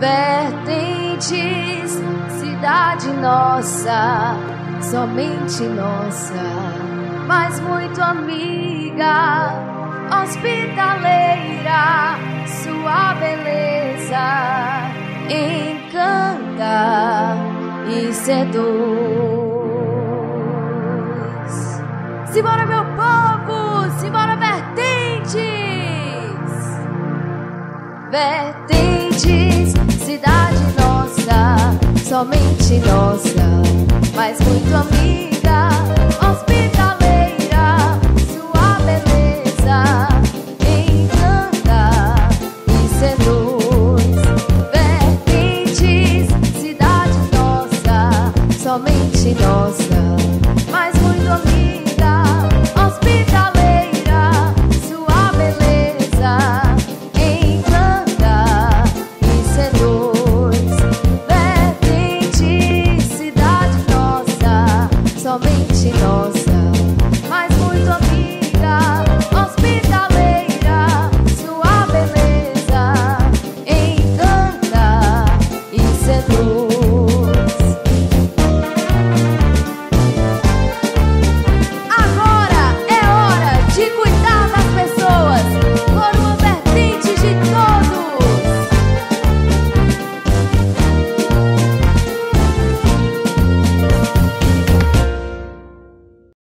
Vertentes, cidade nossa, somente nossa, mas muito amiga, hospitaleira, sua beleza encanta e seduz. Simbora, meu povo! Simbora, vertentes! Vertentes, cidade nossa, somente nossa, mas muito.